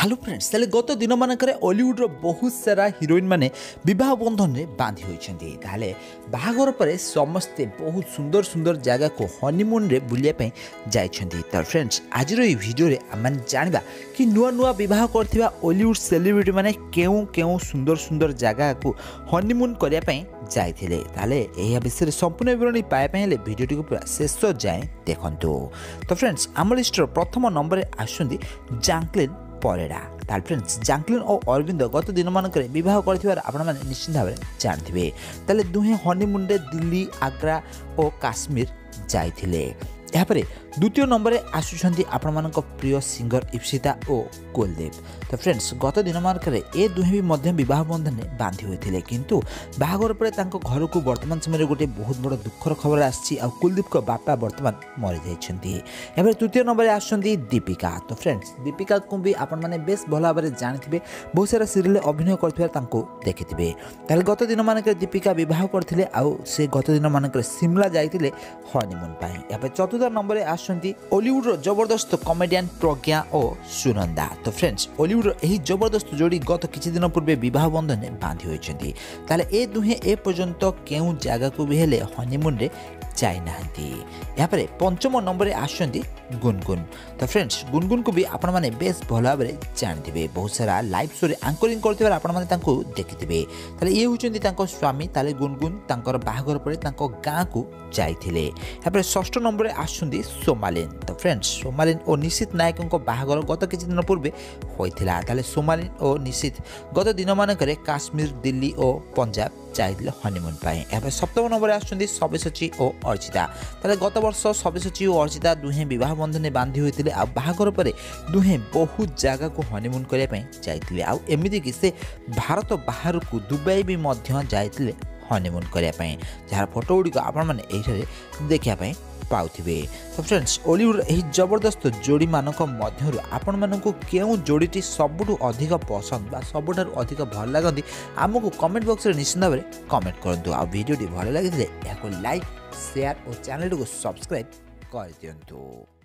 hello friends তাহলে গত দিন দিনমানকরে অলিউডর বহু সারা হিরোইন মানে বিবাহ বন্ধনে বাঁধি হয়েছেন তাহলে বাহাঘর পরে সমস্তে বহু সুন্দর সুন্দর জায়গাকে হনিমুনরে বুলিয়া পাই যাইছেন তার ফ্রেন্ডস আজর এই ভিডিওরে আমি জাঁয়া কি নূয়া নূয়া বিবাহ করଥିବା অলিউড সেলিব্রিটি মানে কেউ কেউ সুন্দর সুন্দর জায়গাকে হনিমুন করা পাই যাইলে তাহলে এই বিষয়ে সম্পূর্ণ বিবরণী পাওয়া হলে ভিডিওটি পুরা শেষ যায় দেখন্তু তো ফ্রেন্ডস আমার লিষ্টর প্রথম নম্বরে আসছেন জাঙ্কলিন পরেরা তাহলে ফ୍ରେଣ୍ଡସ୍ ଜାଙ୍କଲିନ୍ ଓ ଅରବିନ୍ଦ ଗତ ଦିନମାନଙ୍କରେ ବିବାହ କରିଥିବାର ଆପଣମାନେ ନିଶ୍ଚିତ ଭାବରେ ଜାଣିଥିବେ ତାହେଲେ ଦୁହେଁ ହନିମୁନରେ ଦିଲ୍ଲୀ ଆଗ୍ରା ଓ କାଶ୍ମୀର ଯାଇଥିଲେ ଏହାପରେ দ্বিতীয় নম্বরে আসুচার আপনার প্রিয় সিঙ্গর ইপ্সিতা ও কুলদেব তো ফ্রেন্ডস গত দিন দিনমানকরে এ দুহে মধ্যে বিবাহ বন্ধনে বাঁধি হয়েছিল কিন্তু বাহর পরে তাঁর ঘরক বর্তমান সময় গোটে বহু বড় দুঃখর খবর আসছে কুলদীপ বাপা বর্তমান মরি যাইছেন এবার তৃতীয় নম্বরে আসছেন দীপিকা তো ফ্রেন্ডস দীপিকা কুবি আপন মানে বেশ ভালো ভাবে জাঁথিবে বহু সারা সিরিয়ালে অভিনয় করতে তাঁর দেখিথে তাহলে গত দিন দিনমানকরে দীপিকা বিবাহ করে সে গত দিন দিনমানকরে সিমলা যাই হনিমুন এবার চতুর্থ নম্বরে আস ଆସୁଛନ୍ତି ଅଲିଉଡ଼ର ଜବରଦସ୍ତ କମେଡ଼ିଆନ୍ ପ୍ରଜ୍ଞା ଓ ସୁନନ୍ଦା ତ ଫ୍ରେଣ୍ଡସ୍ ଅଲିଉଡ଼ର ଏହି ଜବରଦସ୍ତ ଯୋଡ଼ି ଗତ କିଛି ଦିନ ପୂର୍ବେ ବିବାହ ବନ୍ଧନରେ ବାନ୍ଧି ହୋଇଛନ୍ତି ତାହେଲେ ଏ ଦୁହେଁ ଏ ପର୍ଯ୍ୟନ୍ତ କେଉଁ ଜାଗାକୁ ବି ହେଲେ ହନିମୁନରେ ଯାଇନାହାନ୍ତି ଏହାପରେ ପଞ୍ଚମ ନମ୍ବରରେ ଆସୁଛନ୍ତି ଗୁନଗୁନ ତ ଫ୍ରେଣ୍ଡସ୍ ଗୁନଗୁନକୁ ବି ଆପଣମାନେ ବେଶ ଭଲ ଭାବରେ ଜାଣିଥିବେ ବହୁତ ସାରା ଲାଇଭ୍ ସୋରେ ଆଙ୍କରିଂ କରିଥିବାର ଆପଣମାନେ ତାଙ୍କୁ ଦେଖିଥିବେ ତାହେଲେ ଇଏ ହେଉଛନ୍ତି ତାଙ୍କ ସ୍ୱାମୀ ତାହେଲେ ଗୁନଗୁନ ତାଙ୍କର ବାହାଘର ପରେ ତାଙ୍କ ଗାଁକୁ ଯାଇଥିଲେ ଏହାପରେ ଷଷ୍ଠ ନମ୍ବରରେ ଆସୁଛନ୍ତି ସୋମ ସୋମାଲିନ୍ ତ ଫ୍ରେଣ୍ଡସ୍ ସୋମାଲିନ୍ ଓ ନିଶିତ ନାୟକଙ୍କ ବାହାଘର ଗତ କିଛି ଦିନ ପୂର୍ବେ ହୋଇଥିଲା ତାହେଲେ ସୋମାଲିନ୍ ଓ ନିଶିତ ଗତ ଦିନମାନଙ୍କରେ କାଶ୍ମୀର ଦିଲ୍ଲୀ ଓ ପଞ୍ଜାବ ଯାଇଥିଲେ ହନିମୁନ୍ ପାଇଁ ଏବେ ସପ୍ତମ ନମ୍ବରରେ ଆସୁଛନ୍ତି ସବ୍ୟସାଚୀ ଓ ଅର୍ଚ୍ଚିତା ତାହେଲେ ଗତ ବର୍ଷ ସବ୍ୟସାଚୀ ଓ ଅର୍ଚ୍ଚିତା ଦୁହେଁ ବିବାହ ବନ୍ଧନରେ ବାନ୍ଧି ହୋଇଥିଲେ ଆଉ ବାହାଘର ପରେ ଦୁହେଁ ବହୁତ ଜାଗାକୁ ହନିମୁନ୍ କରିବା ପାଇଁ ଯାଇଥିଲେ ଆଉ ଏମିତିକି ସେ ଭାରତ ବାହାରକୁ ଦୁବାଇ ବି ମଧ୍ୟ ଯାଇଥିଲେ ହନିମୁନ୍ କରିବା ପାଇଁ ଯାହାର ଫଟୋ ଗୁଡ଼ିକ ଆପଣମାନେ ଏଇଠାରେ ଦେଖିବା ପାଇଁ ପାଉଥିବେ ତ ଫ୍ରେଣ୍ଡସ୍ ଓଲିଉଡ଼ର ଏହି ଜବରଦସ୍ତ ଯୋଡ଼ିମାନଙ୍କ ମଧ୍ୟରୁ ଆପଣମାନଙ୍କୁ କେଉଁ ଯୋଡ଼ିଟି ସବୁଠୁ ଅଧିକ ପସନ୍ଦ ବା ସବୁଠାରୁ ଅଧିକ ଭଲ ଲାଗନ୍ତି ଆମକୁ କମେଣ୍ଟ ବକ୍ସରେ ନିଶ୍ଚିତ ଭାବରେ କମେଣ୍ଟ କରନ୍ତୁ ଆଉ ଭିଡ଼ିଓଟି ଭଲ ଲାଗିଥିଲେ ଏହାକୁ ଲାଇକ୍ ସେୟାର ଓ ଚ୍ୟାନେଲଟିକୁ ସବସ୍କ୍ରାଇବ୍ କରିଦିଅନ୍ତୁ